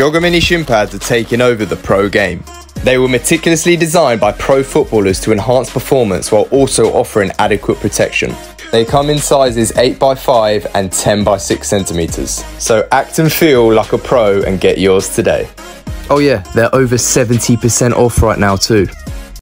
JOGA Mini shin pads are taking over the pro game. They were meticulously designed by pro footballers to enhance performance while also offering adequate protection. They come in sizes 8x5 and 10x6 centimeters. So act and feel like a pro and get yours today. Oh yeah, they're over 70% off right now too.